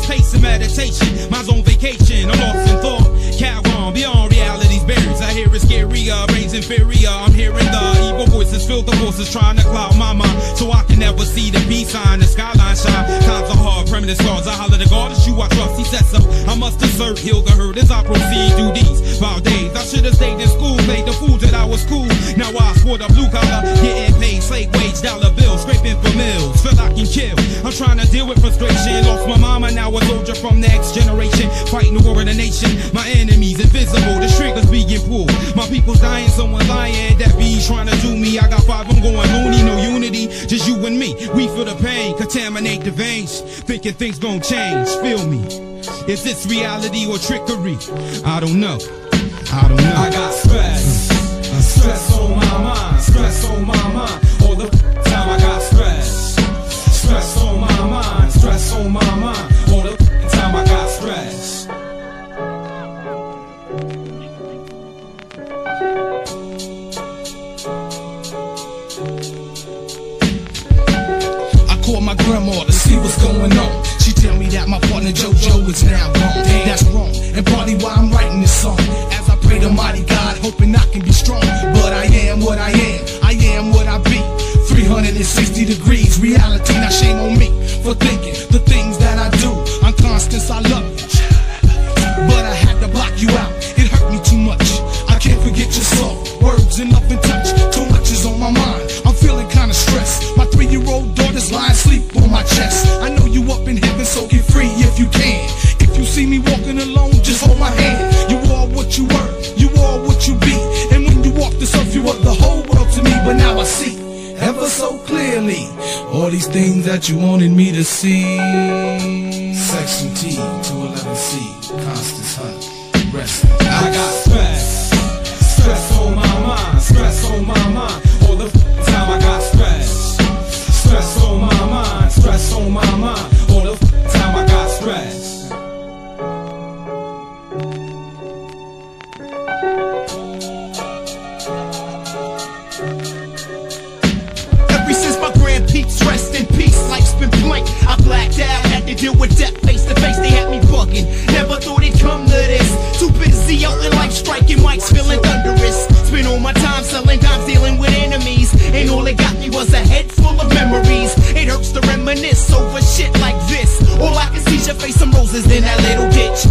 fast pace and meditation. Mine's on vacation, I'm lost in thought. Calgon, beyond reality's barriers. I hear it scarier, reigns inferior. I'm hearing the evil voices, fill filter voices trying to cloud my mind. So I can never see the peace sign, the skyline shine. Times are hard, permanent scars. I holler the God, it's you I trust. He sets up. I must assert, heal the hurt as I proceed through these foul days. I should have stayed in school, played the fool that I was cool. Now I sport a blue collar, getting paid, slave wage, dollar bills, scraping for mills. Feel like I can kill. I'm trying to deal with frustration. Lost my mama, now the next generation. Fighting the war of the nation. My enemies invisible, the triggers being pulled. My people's dying, someone lying. That be trying to do me. I got five, I'm going loony, no unity. Just you and me. We feel the pain, contaminate the veins. Thinking things gon' change. Feel me. Is this reality or trickery? I don't know. I don't know. I got stress. Stress on my mind. Stress on my mind. All the time I got stress. Stress on my mind. Stress on my mind. See what's going on. She tell me that my partner JoJo is now gone. That's wrong, and partly why I'm writing this song. As I pray to mighty God, hoping I can be strong. But I am what I am, I am what I be. 360 degrees, reality, now shame on me for thinking the things that I do. I'm Constance, I love you. But I had to block you out, it hurt me too much. I can't forget your soft words and love all these things that you wanted me to see. Section T, 211C, Constance Hunt, deal with death face to face. They had me bugging. Never thought it'd come to this. Too busy out in life, striking mics, feeling thunderous. Spent all my time selling dimes, dealing with enemies. And all it got me was a head full of memories. It hurts to reminisce over shit like this. All I can see is your face, some roses in that little ditch.